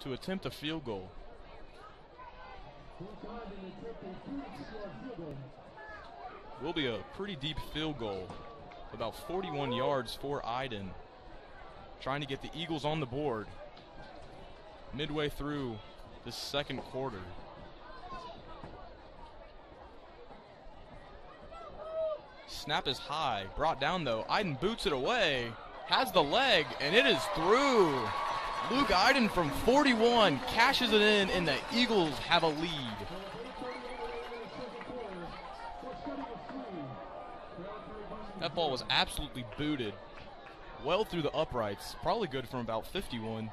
to attempt a field goal. Will be a pretty deep field goal, about 41 yards for Iden. Trying to get the Eagles on the board midway through this second quarter. Snap is high, brought down though. Iden boots it away, has the leg, and it is through. Luke Iden from 41 cashes it in, and the Eagles have a lead. That ball was absolutely booted well through the uprights. Probably good from about 51.